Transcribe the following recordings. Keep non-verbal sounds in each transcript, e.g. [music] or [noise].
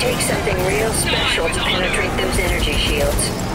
take something real special to penetrate those energy shields.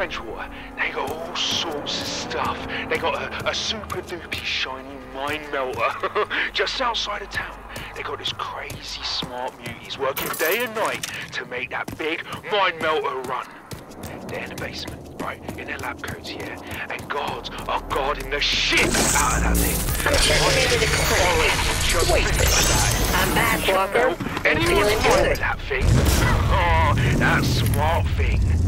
Trench water. They got all sorts of stuff. They got a, a super duper shiny mine melter [laughs] just outside of town. They got this crazy smart muties working day and night to make that big mine melter run. They're in the basement, right, in their lab coats here, and guards are guarding the shit out of that thing. I'm checking into the clinic. Just Wait. think about that. I'm back, Walker. Anyone find that thing? Oh, that smart thing.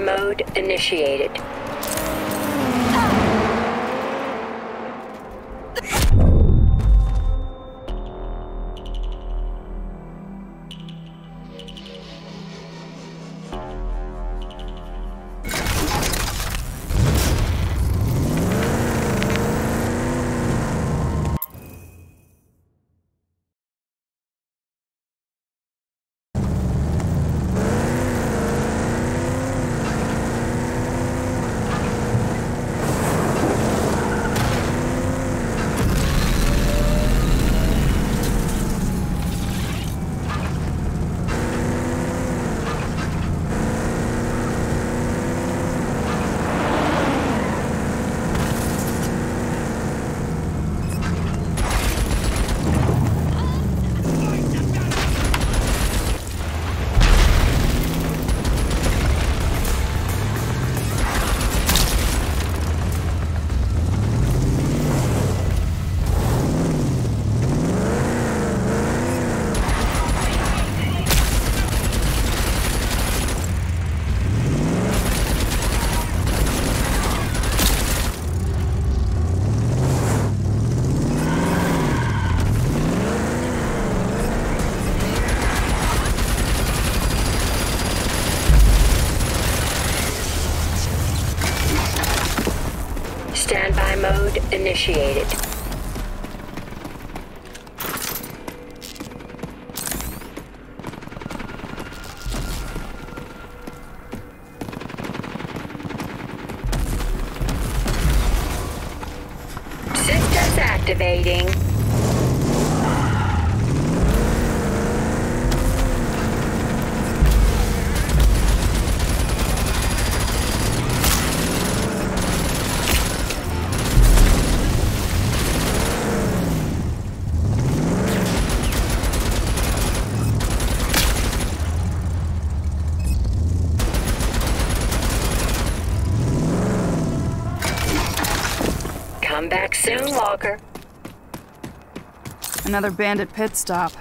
Mode initiated. Mode initiated. Another bandit pit stop.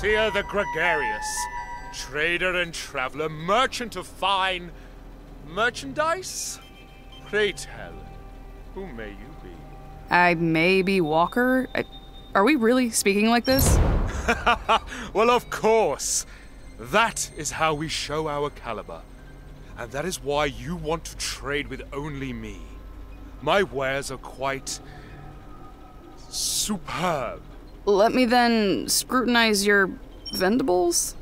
Tyr the Gregarious, trader and traveler, merchant of fine merchandise? Pray tell, who may you be? I may be Walker. I, are we really speaking like this? [laughs] well, of course. That is how we show our caliber. And that is why you want to trade with only me. My wares are quite superb. Let me then scrutinize your vendables?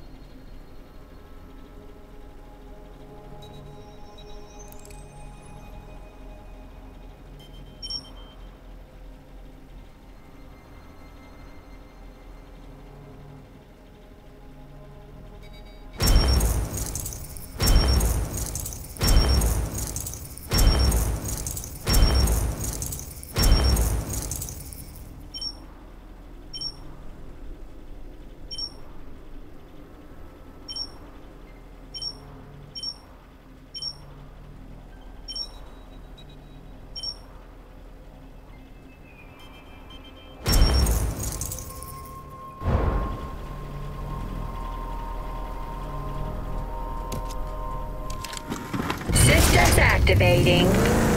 Systems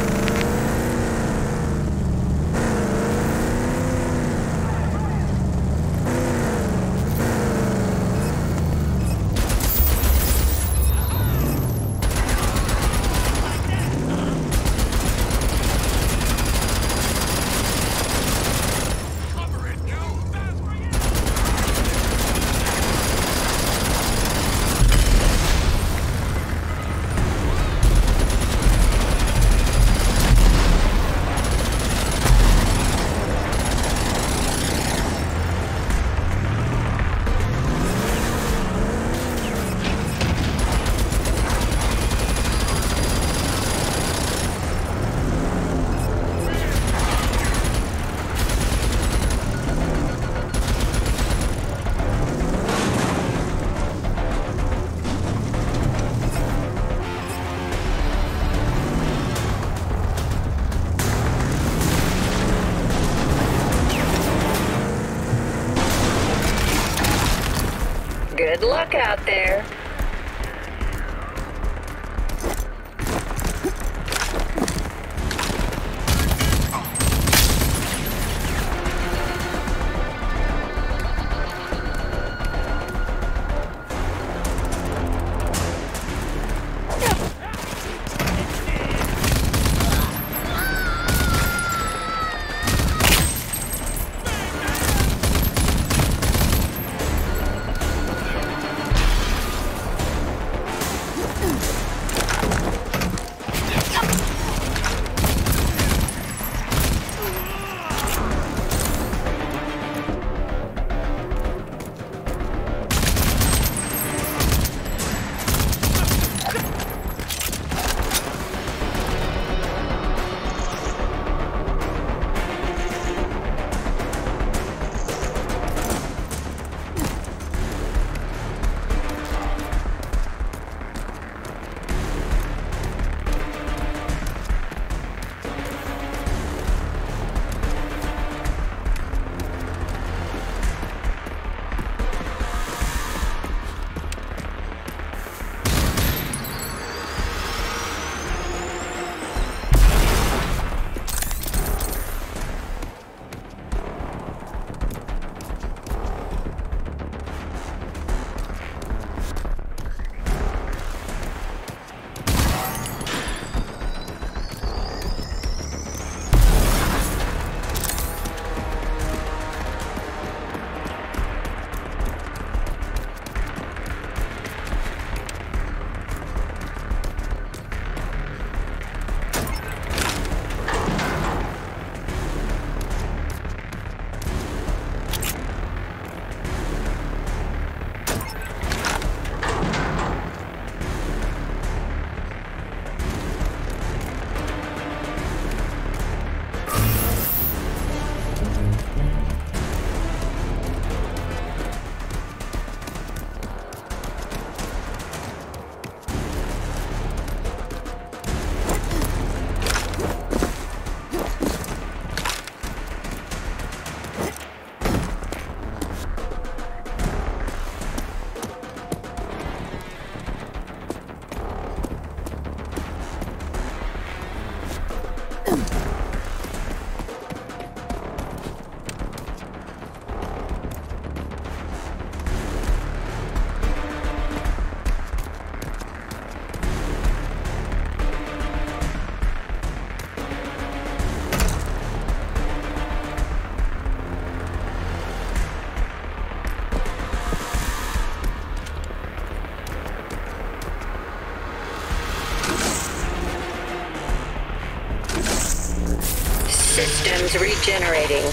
Systems regenerating.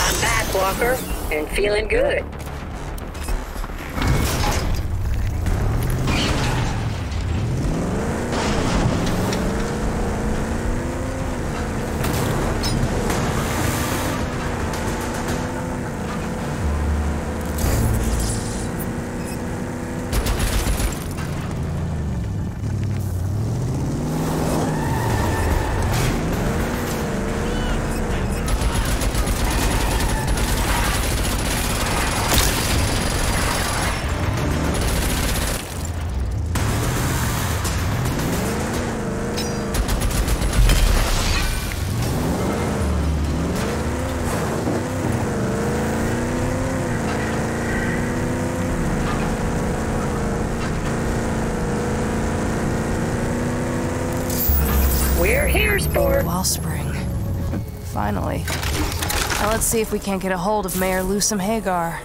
I'm back, Walker, and feeling good. We're. Wellspring. Finally. Now let's see if we can't get a hold of Mayor Loosum Hagar.